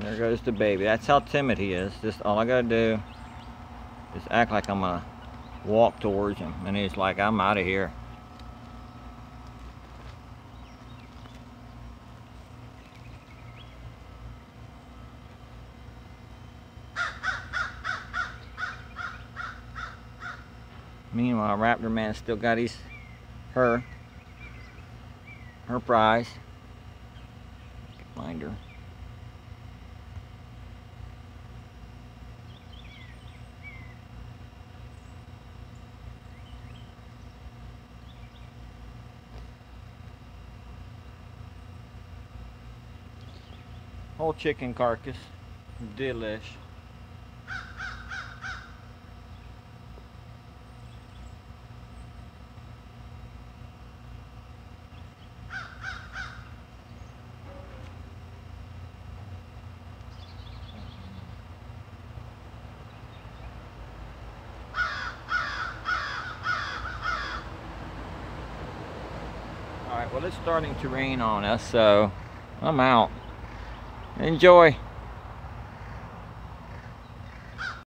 goes the baby. That's how timid he is. Just all I gotta do is act like I'm gonna walk towards him. And he's like, I'm out of here. Meanwhile, Raptorman still got his, her, her prize. Find her. Whole chicken carcass. Delish. Alright, well it's starting to rain on us, so I'm out. Enjoy.